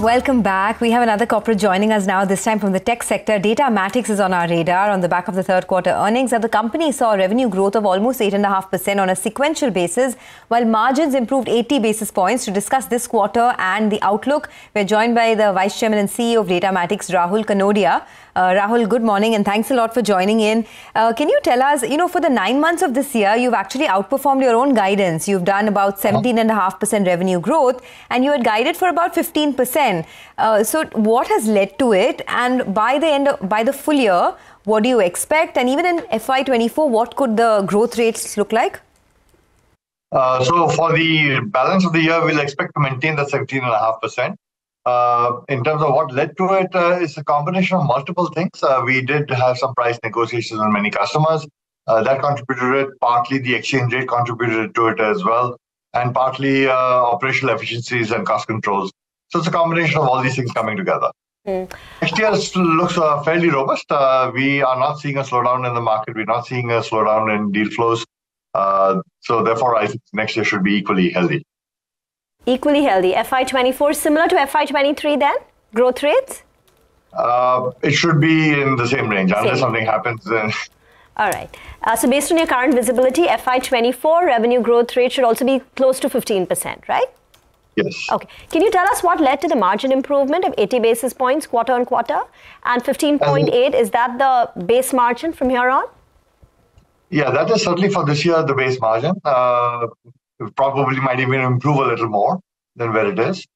Welcome back. We have another corporate joining us now, this time from the tech sector. Datamatics is on our radar on the back of the third quarter earnings. That the company saw revenue growth of almost 8.5% on a sequential basis, while margins improved 80 basis points. To discuss this quarter and the outlook, we're joined by the Vice Chairman and CEO of Datamatics, Rahul Kanodia. Uh, Rahul, good morning and thanks a lot for joining in. Uh, can you tell us, you know, for the nine months of this year, you've actually outperformed your own guidance. You've done about 17.5% revenue growth and you had guided for about 15%. Uh, so, what has led to it? And by the end, of, by the full year, what do you expect? And even in FY24, what could the growth rates look like? Uh, so for the balance of the year, we'll expect to maintain the 17.5%. Uh, in terms of what led to it, uh, it's a combination of multiple things. Uh, we did have some price negotiations with many customers. Uh, that contributed to it. Partly the exchange rate contributed to it as well, and partly uh, operational efficiencies and cost controls. So it's a combination of all these things coming together. Mm. Next year looks uh, fairly robust. we are not seeing a slowdown in the market. We're not seeing a slowdown in deal flows. so therefore, I think next year should be equally healthy. Equally healthy. FY24 similar to FY23 then? Growth rates? Uh, it should be in the same range same. unless something happens. Then. All right. Uh, so based on your current visibility, FY24 revenue growth rate should also be close to 15%, right? Yes. Okay. Can you tell us what led to the margin improvement of 80 basis points quarter on quarter? And 15.8, is that the base margin from here on? Yeah, that is certainly for this year the base margin. Uh, probably might even improve a little more than where it is.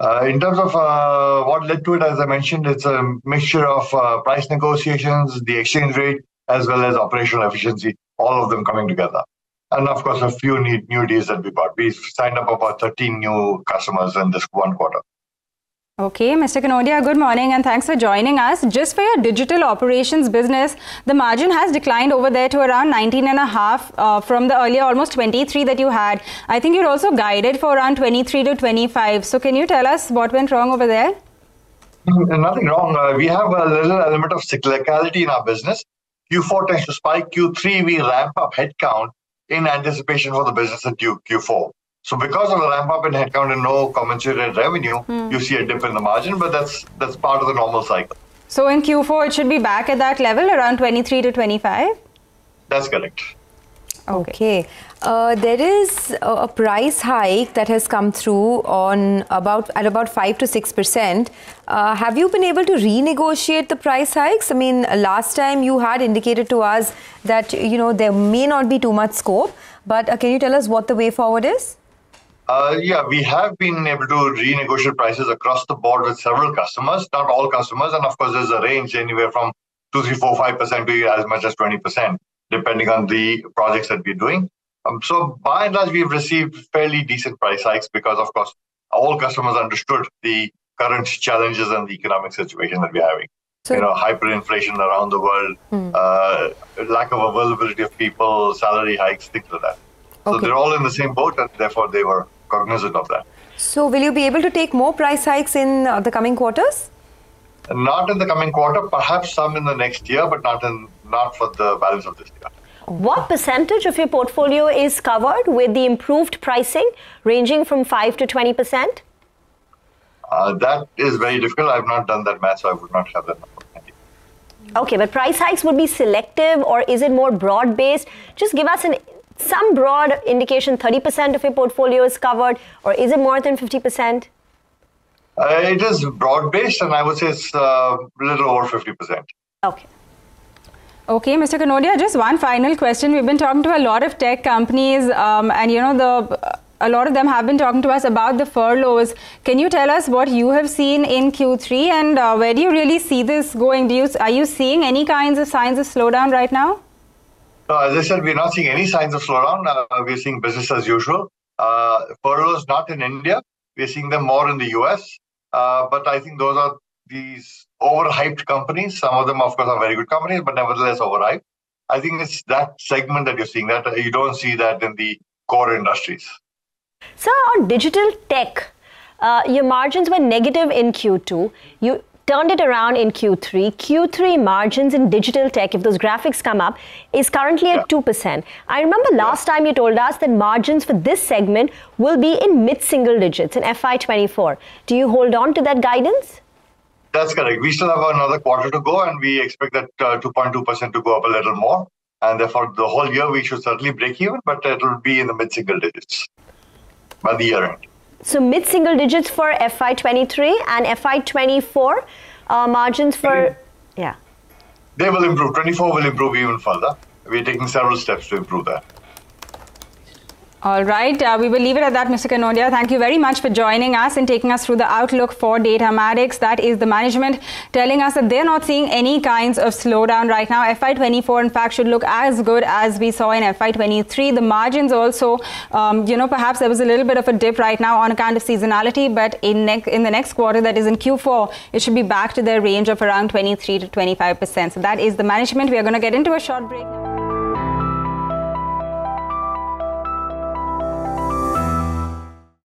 Uh, in terms of uh, what led to it, as I mentioned, it's a mixture of uh, price negotiations, the exchange rate, as well as operational efficiency, all of them coming together. And of course, a few new deals that we bought. We signed up about 13 new customers in this one quarter. Okay, Mr. Kanodia, good morning and thanks for joining us. Just for your digital operations business, the margin has declined over there to around 19 and a half uh, from the earlier almost 23 that you had. I think you're also guided for around 23 to 25. So can you tell us what went wrong over there? Mm, nothing wrong. Uh, we have a little element of cyclicality in our business. Q4 tends to spike. Q3, we ramp up headcount in anticipation for the business Q- Q4. So because of the ramp up in headcount and no commensurate revenue, hmm. you see a dip in the margin, but that's that's part of the normal cycle. So in Q4, it should be back at that level, around 23 to 25? That's correct. Okay. Uh, there is a price hike that has come through on about at about five to six percent. Uh, have you been able to renegotiate the price hikes? I mean, last time you had indicated to us that you know there may not be too much scope, but uh, can you tell us what the way forward is? Uh, yeah, we have been able to renegotiate prices across the board with several customers, not all customers. And of course, there's a range anywhere from 2, 3, 4, 5% to as much as 20%, depending on the projects that we're doing. Um, so by and large, we've received fairly decent price hikes because, of course, all customers understood the current challenges and the economic situation that we're having. So, you know, hyperinflation around the world, hmm. uh, lack of availability of people, salary hikes, things like that. So okay. they're all in the same boat, and therefore they were cognizant of that. So, will you be able to take more price hikes in uh, the coming quarters? Not in the coming quarter, perhaps some in the next year, but not in not for the balance of this year. What percentage of your portfolio is covered with the improved pricing, ranging from five to twenty percent? Uh, that is very difficult. I've not done that math, so I would not have that number. Okay, but price hikes would be selective, or is it more broad based? Just give us an some broad indication 30% of your portfolio is covered, or is it more than 50%? Uh, it is broad based, and I would say it's uh, a little over 50%. Okay. Okay, Mr. Kanodia, just one final question. We've been talking to a lot of tech companies, um, and you know the a lot of them have been talking to us about the furloughs. Can you tell us what you have seen in Q3, and uh, where do you really see this going? Do you are you seeing any kinds of signs of slowdown right now? As I said, we're not seeing any signs of slowdown. Uh, we're seeing business as usual. Uh, furloughs not in India. We're seeing them more in the US. Uh, but I think those are these overhyped companies. Some of them, of course, are very good companies, but nevertheless overhyped. I think it's that segment that you're seeing that you don't see that in the core industries. So on digital tech, uh, your margins were negative in Q2. You turned it around in Q3. Q3 margins in digital tech, if those graphics come up, is currently at Yeah. 2%. I remember last time you told us that margins for this segment will be in mid single digits in FY24. Do you hold on to that guidance? That's correct. We still have another quarter to go, and we expect that uh, 2.2% to go up a little more. And therefore, the whole year we should certainly break even, but it will be in the mid single digits by the year end. So mid single digits for FY23 and FY24 uh, margins for, yeah. They will improve. 24 will improve even further. We're taking several steps to improve that. All right, uh, we will leave it at that, Mr. Kanodia. Thank you very much for joining us and taking us through the outlook for Datamatics. That is the management telling us that they're not seeing any kinds of slowdown right now. FY24, in fact, should look as good as we saw in FY23. The margins also, um, you know, perhaps there was a little bit of a dip right now on account of seasonality, but in, in the next quarter, that is in Q4, it should be back to their range of around 23 to 25 percent. So that is the management. We are going to get into a short break now.